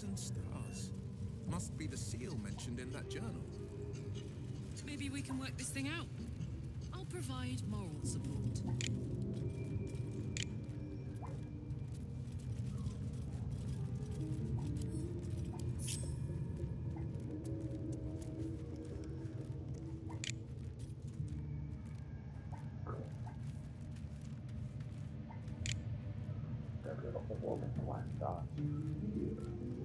thousand stars. Must be the seal mentioned in that journal. Maybe we can work this thing out. I'll provide moral support. That little woman black dot here.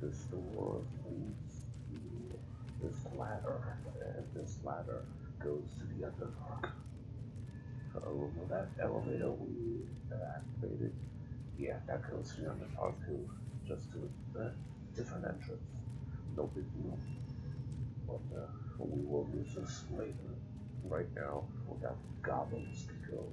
This door leads to this ladder, and this ladder goes to the Underdark. So that elevator we activated, yeah, that goes to the Underdark too, just to a different entrance. No big deal. But uh, we will use this later. Right now, we got goblins to go.